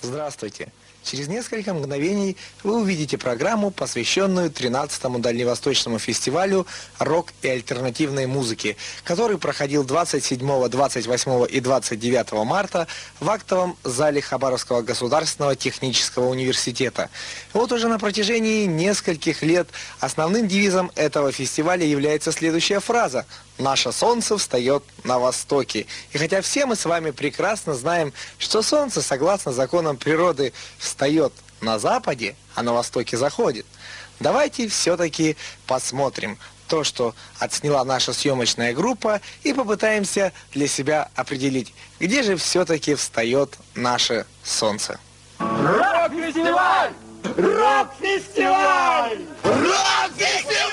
Здравствуйте! Через несколько мгновений вы увидите программу, посвященную 13-му Дальневосточному фестивалю рок и альтернативной музыки, который проходил 27, 28 и 29 марта в актовом зале Хабаровского государственного технического университета. Вот уже на протяжении нескольких лет основным девизом этого фестиваля является следующая фраза «Наше солнце встает на востоке». И хотя все мы с вами прекрасно знаем, что солнце, согласно законам природы, встает на западе, а на востоке заходит, давайте все-таки посмотрим то, что отсняла наша съемочная группа, и попытаемся для себя определить, где же все-таки встает наше солнце. Рок-фестиваль! Рок-фестиваль! Рок-фестиваль!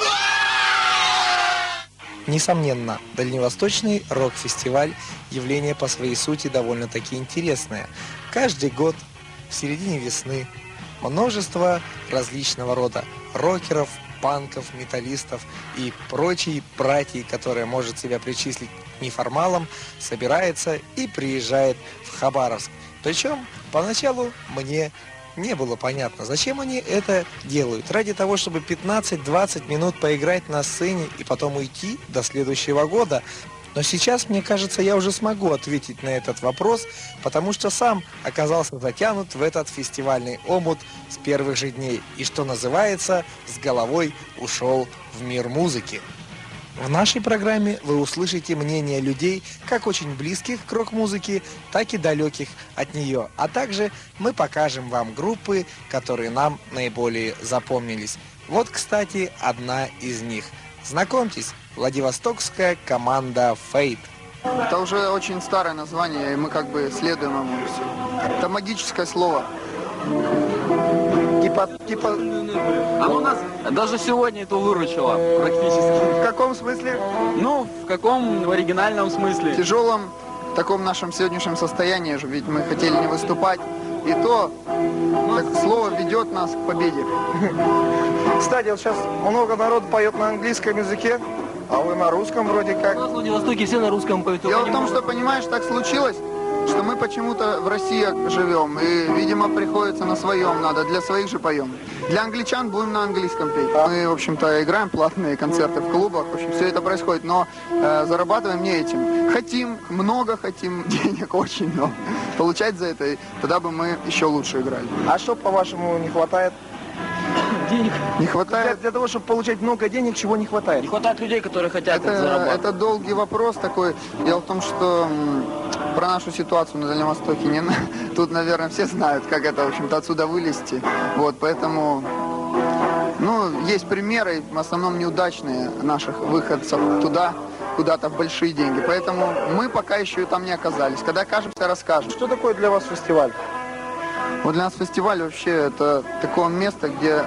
Несомненно, дальневосточный рок-фестиваль – явление по своей сути довольно-таки интересное. Каждый год в середине весны множество различного рода рокеров, панков, металлистов и прочей братьей, которая может себя причислить неформалам, собирается и приезжает в Хабаровск. Причем поначалу мне не было понятно, зачем они это делают. Ради того, чтобы 15-20 минут поиграть на сцене и потом уйти до следующего года. Но сейчас, мне кажется, я уже смогу ответить на этот вопрос, потому что сам оказался затянут в этот фестивальный омут с первых же дней. И что называется, с головой ушел в мир музыки. В нашей программе вы услышите мнение людей, как очень близких к рок-музыке, так и далеких от нее. А также мы покажем вам группы, которые нам наиболее запомнились. Вот, кстати, одна из них. Знакомьтесь, Владивостокская команда Fate. Это уже очень старое название, и мы как бы следуем ему все. Это магическое слово. Типа, типа, А у нас даже сегодня это выручило практически. В каком смысле? Ну, в каком в оригинальном В смысле? тяжелом таком нашем сегодняшнем состоянии же, ведь мы хотели не выступать. И то так, слово ведет нас к победе. Кстати, вот сейчас много народу поет на английском языке, а вы на русском вроде У как. нас в Владивостоке все на русском поют. Дело в том, что, понимаешь, так случилось, что мы почему-то в России живем, и, видимо, приходится на своем надо, для своих же поем. Для англичан будем на английском петь. Мы, в общем-то, играем платные концерты в клубах, в общем, все это происходит, но э, зарабатываем не этим. Хотим, много хотим денег, очень, но получать за это, тогда бы мы еще лучше играли. А что, по-вашему, не хватает? Денег. Не Для, хватает для того, чтобы получать много денег, чего не хватает? Не хватает людей, которые хотят это, Это, зарабатывать. это долгий вопрос такой. Дело в том, что про нашу ситуацию на Дальнем Востоке не тут, наверное, все знают, как это, в общем-то, отсюда вылезти. Вот, поэтому, ну, есть примеры, в основном неудачные наших выходцев туда, куда-то в большие деньги. Поэтому мы пока еще и там не оказались. Когда окажемся, расскажем. Что такое для вас фестиваль? Вот для нас фестиваль вообще это такое место, где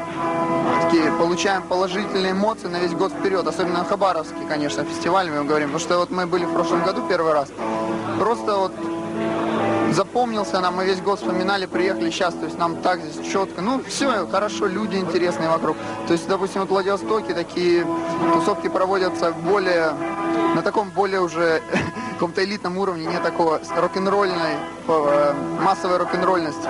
такие получаем положительные эмоции на весь год вперед. Особенно Хабаровский, конечно, фестиваль мы говорим. Потому что вот мы были в прошлом году первый раз. Просто вот запомнился нам, мы весь год вспоминали, приехали сейчас, то есть нам так здесь четко, ну все хорошо, люди интересные вокруг. То есть, допустим, вот в Владивостоке такие тусовки проводятся более, на таком более уже каком-то элитном уровне, не такого рок-н-ролльной, э, массовой рок-н-ролльности.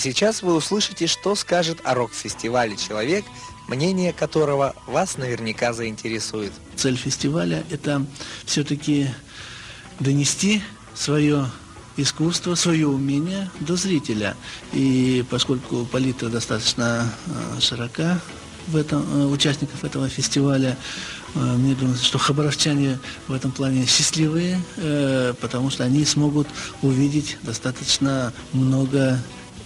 Сейчас вы услышите, что скажет о рок-фестивале человек, мнение которого вас наверняка заинтересует. Цель фестиваля – это все-таки донести свое искусство, свое умение до зрителя. И поскольку палитра достаточно э, широка в этом, э, участников этого фестиваля, э, мне думается, что хабаровчане в этом плане счастливые, потому что они смогут увидеть достаточно много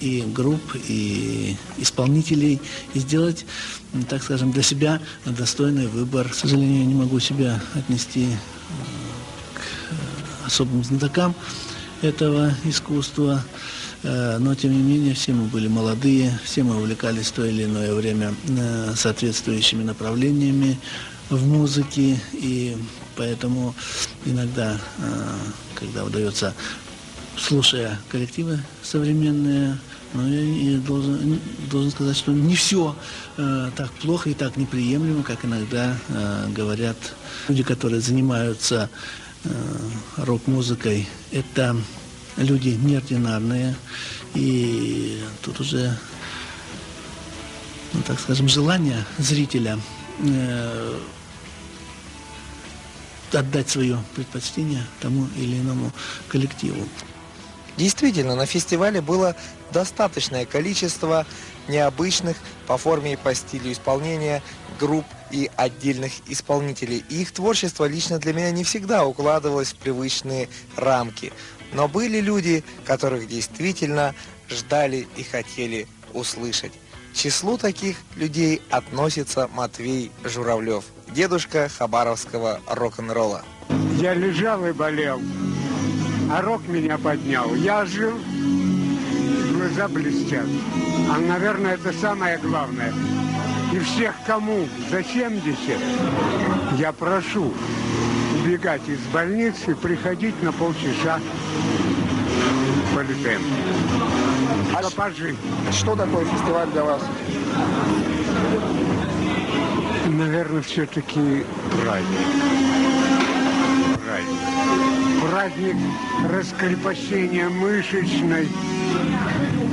и групп, и исполнителей, и сделать, так скажем, для себя достойный выбор. К сожалению, я не могу себя отнести к особым знатокам этого искусства. Э, но, тем не менее, все мы были молодые, все мы увлекались в то или иное время э, соответствующими направлениями в музыке. И поэтому иногда, э, когда удается, слушая коллективы современные, но я должен, должен сказать, что не все э, так плохо и так неприемлемо, как иногда э, говорят люди, которые занимаются э, рок-музыкой. Это люди неординарные, и тут уже, ну, так скажем, желание зрителя э, отдать свое предпочтение тому или иному коллективу. Действительно, на фестивале было достаточное количество необычных по форме и по стилю исполнения групп и отдельных исполнителей. И их творчество лично для меня не всегда укладывалось в привычные рамки. Но были люди, которых действительно ждали и хотели услышать. К числу таких людей относится Матвей Журавлев, дедушка хабаровского рок-н-ролла. Я лежал и болел а рок меня поднял. Я жил, глаза блестят. А, наверное, это самое главное. И всех, кому за 70, я прошу убегать из больницы, приходить на полчаса в полетен. А пожить. Что такое фестиваль для вас? Наверное, все-таки праздник. Праздник раскрепощения мышечной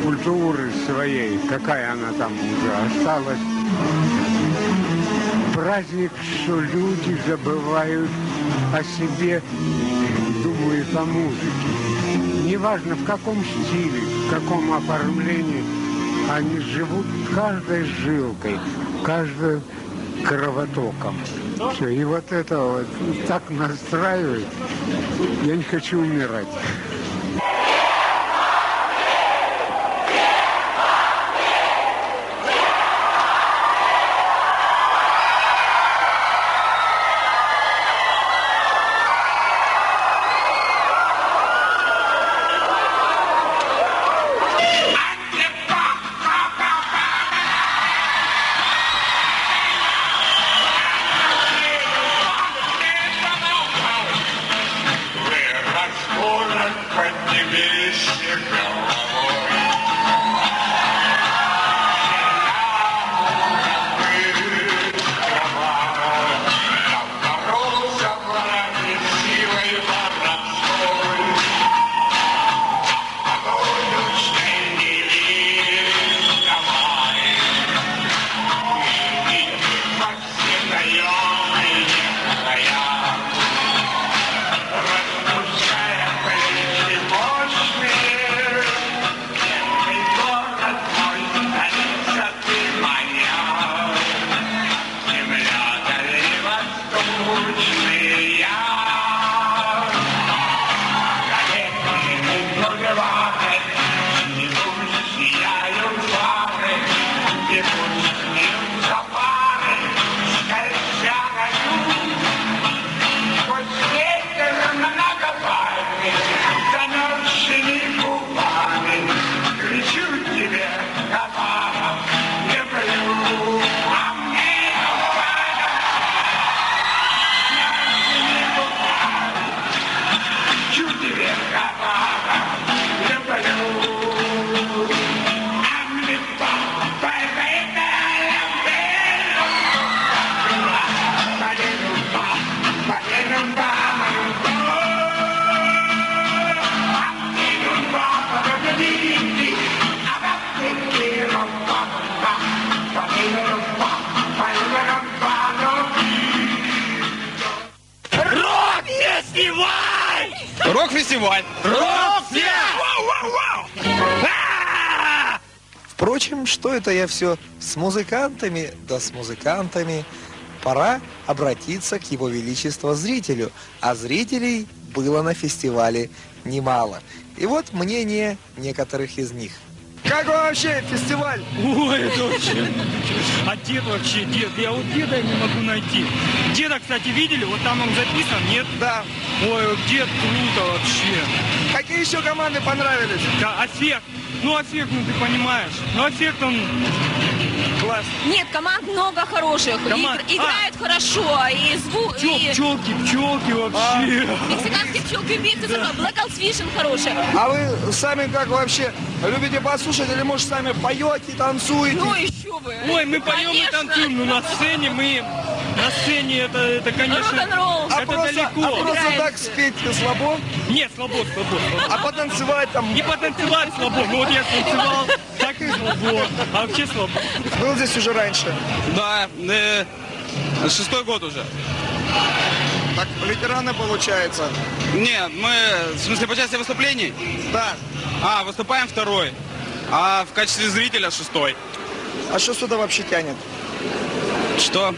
культуры своей, какая она там уже осталась. Праздник, что люди забывают о себе, думают о музыке. Неважно в каком стиле, в каком оформлении, они живут каждой жилкой, каждой кровотоком. Все, и вот это вот так настраивает. Я не хочу умирать. Рок-фестиваль! фестиваль. Впрочем, что это я все с музыкантами, да с музыкантами. Пора обратиться к его величеству зрителю, а зрителей было на фестивале немало. И вот мнение некоторых из них – как вам вообще фестиваль? Ой, это вообще... А дед вообще, дед, я вот деда не могу найти. Деда, кстати, видели? Вот там он записан, нет? Да. Ой, вот дед круто вообще. Какие еще команды понравились? Да, аффект. Ну, аффект, ну ты понимаешь. Ну, аффект он... Класс. Нет, команд много хороших. Команд- Игр- играют хорошо. И звук... Пчел, и пчелки, пчелки вообще. Мексиканские пчелки убийцы, Blackout Vision хороший. А вы сами как вообще любите послушать или может сами поете, танцуете? Ну еще бы. Ой, мы поем и Конечно. танцуем, но на сцене мы... На сцене это, это конечно... Рок-н-ролл. а это просто, далеко. а просто Играете. так спеть слабо, Нет, слабо, слабо, слабо. а потанцевать там. Не потанцевать слабо. Ну вот я танцевал, так и слабо. А вообще слабо. Был здесь уже раньше. Да, э, шестой год уже. Ветераны получается. Нет, мы, в смысле, по части выступлений? Да. А, выступаем второй. А в качестве зрителя шестой. А что сюда вообще тянет? Что?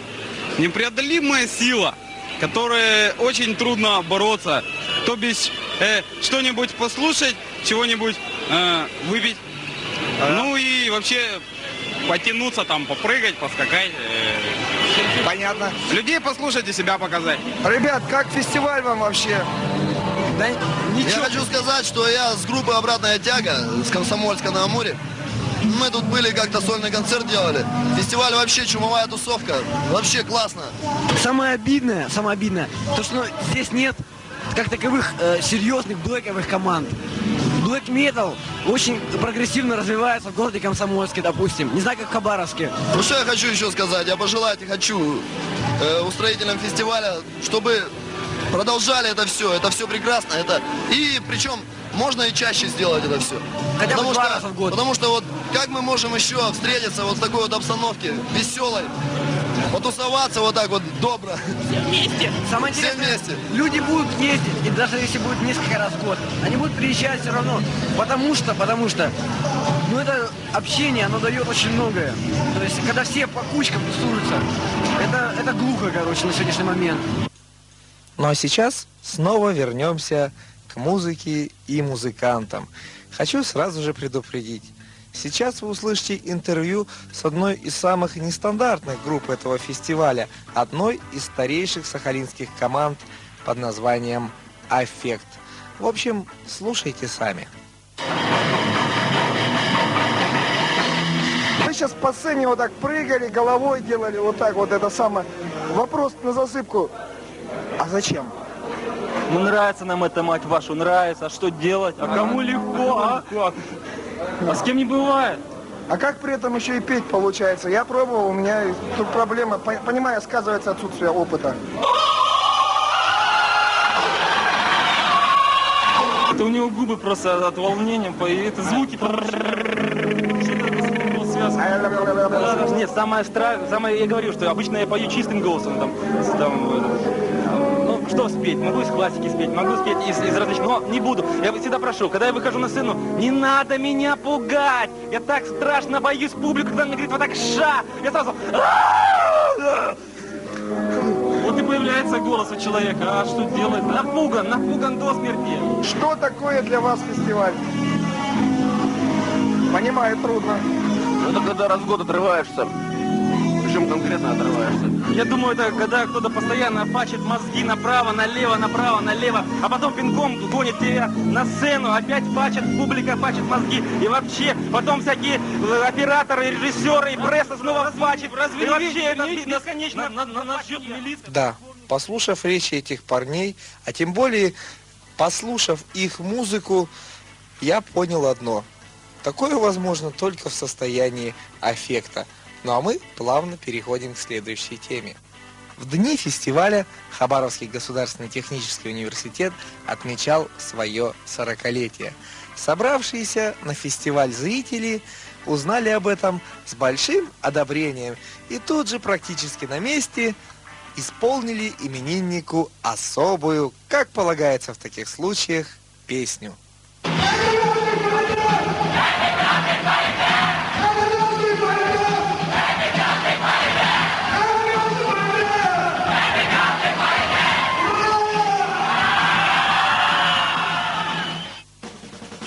Непреодолимая сила, которой очень трудно бороться. То бишь, э, что-нибудь послушать, чего-нибудь э, выпить. Ну и вообще потянуться там, попрыгать, поскакать. э. Понятно. Людей послушать и себя показать. Ребят, как фестиваль вам вообще? Да Я хочу сказать, что я с группы «Обратная тяга» с Комсомольска на Амуре. Мы тут были, как-то сольный концерт делали. Фестиваль вообще чумовая тусовка. Вообще классно. Самое обидное, самое обидное, то что ну, здесь нет как таковых э, серьезных блэковых команд. Блэк метал очень прогрессивно развивается в городе Комсомольске, допустим. Не знаю, как в Хабаровске. Ну что я хочу еще сказать? Я пожелать хочу э, устроителям фестиваля, чтобы продолжали это все. Это все прекрасно. Это и причем можно и чаще сделать это все. Хотя бы потому два что, раза в год. Потому что вот как мы можем еще встретиться вот в такой вот обстановке веселой, потусоваться вот так вот добро. Вместе. Самое Все вместе. люди будут ездить, и даже если будет несколько раз в год, они будут приезжать все равно. Потому что, потому что, ну это общение, оно дает очень многое. То есть, когда все по кучкам тусуются, это, это глухо, короче, на сегодняшний момент. Ну а сейчас снова вернемся к музыке и музыкантам. Хочу сразу же предупредить. Сейчас вы услышите интервью с одной из самых нестандартных групп этого фестиваля, одной из старейших сахалинских команд под названием «Аффект». В общем, слушайте сами. Вы сейчас по сцене вот так прыгали, головой делали вот так вот это самое. Вопрос на засыпку. А зачем? Ну нравится нам эта мать вашу, нравится. А что делать? А кому легко, а? А с кем не бывает? А как при этом еще и петь получается? Я пробовал, у меня тут проблема, по- понимаю, сказывается отсутствие опыта. Это у него губы просто от волнения, и это звуки. Нет, самое страшное, самое, я говорю, что обычно я пою чистым голосом, там, там, что спеть, могу из классики спеть, могу спеть из, из различных, но не буду. Я всегда прошу, когда я выхожу на сцену, не надо меня пугать, я так страшно боюсь публику, когда мне говорит вот так ша, я сразу... Вот и появляется голос у человека, а что делать? Напуган, напуган до смерти. Что такое для вас фестиваль? Понимаю, трудно. Это когда раз в год отрываешься. Причем конкретно отрываешься. Я думаю, это когда кто-то постоянно пачет мозги направо, налево, направо, налево, а потом пинком гонит тебя на сцену, опять пачет, публика пачет мозги. И вообще, потом всякие э, операторы, режиссеры и пресса снова пачет. Разве и вообще это бесконечно. Да, послушав речи этих парней, а тем более послушав их музыку, я понял одно. Такое возможно только в состоянии аффекта. Ну а мы плавно переходим к следующей теме. В дни фестиваля Хабаровский государственный технический университет отмечал свое 40-летие. Собравшиеся на фестиваль зрители узнали об этом с большим одобрением и тут же практически на месте исполнили имениннику особую, как полагается в таких случаях, песню.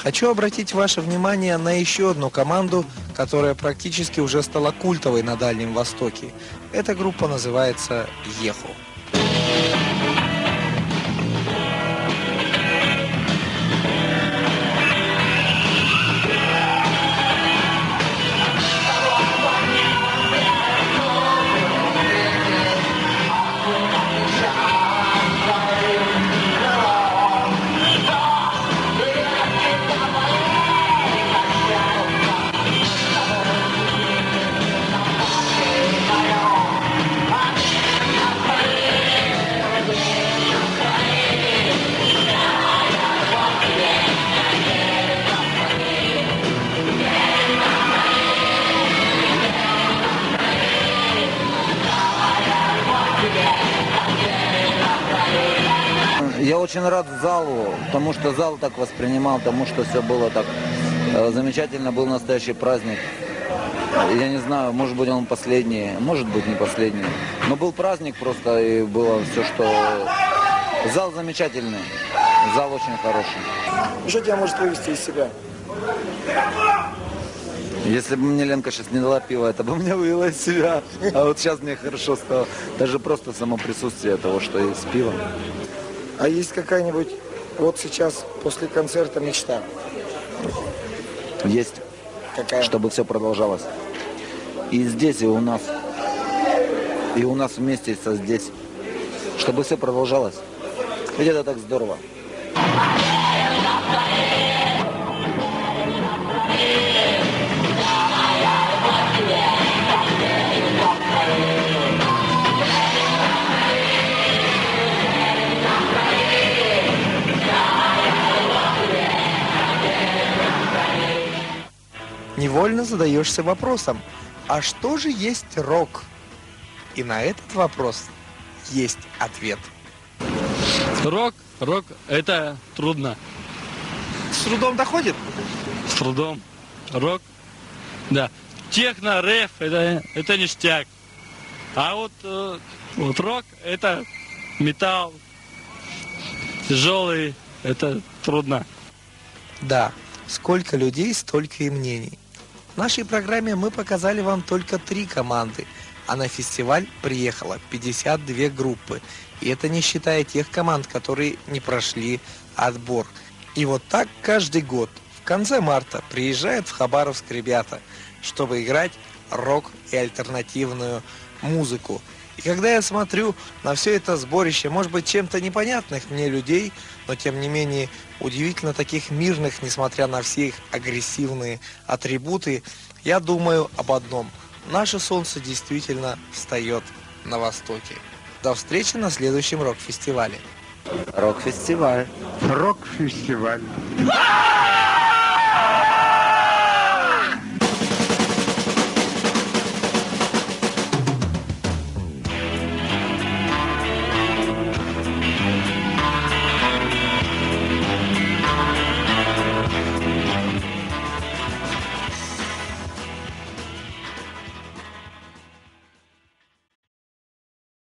Хочу обратить ваше внимание на еще одну команду, которая практически уже стала культовой на Дальнем Востоке. Эта группа называется «Еху». Очень рад залу, потому что зал так воспринимал, тому что все было так э, замечательно, был настоящий праздник. Я не знаю, может быть он последний, может быть не последний. Но был праздник просто и было все, что... Зал замечательный, зал очень хороший. Что тебя может вывести из себя? Если бы мне Ленка сейчас не дала пива, это бы мне вывело из себя. А вот сейчас мне хорошо стало. Даже просто само присутствие того, что есть пиво. А есть какая-нибудь вот сейчас после концерта мечта? Есть. Какая? Чтобы все продолжалось. И здесь, и у нас. И у нас вместе со здесь. Чтобы все продолжалось. Ведь это так здорово. Невольно задаешься вопросом, а что же есть рок? И на этот вопрос есть ответ. Рок, рок, это трудно. С трудом доходит? С трудом. Рок, да. Техно, рэп, это, это ништяк. А вот, э, вот рок, это металл, тяжелый, это трудно. Да, сколько людей, столько и мнений. В нашей программе мы показали вам только три команды, а на фестиваль приехало 52 группы. И это не считая тех команд, которые не прошли отбор. И вот так каждый год в конце марта приезжают в Хабаровск ребята, чтобы играть рок и альтернативную музыку. И когда я смотрю на все это сборище, может быть, чем-то непонятных мне людей, но тем не менее удивительно таких мирных, несмотря на все их агрессивные атрибуты, я думаю об одном. Наше солнце действительно встает на востоке. До встречи на следующем рок-фестивале. Рок-фестиваль. Рок-фестиваль.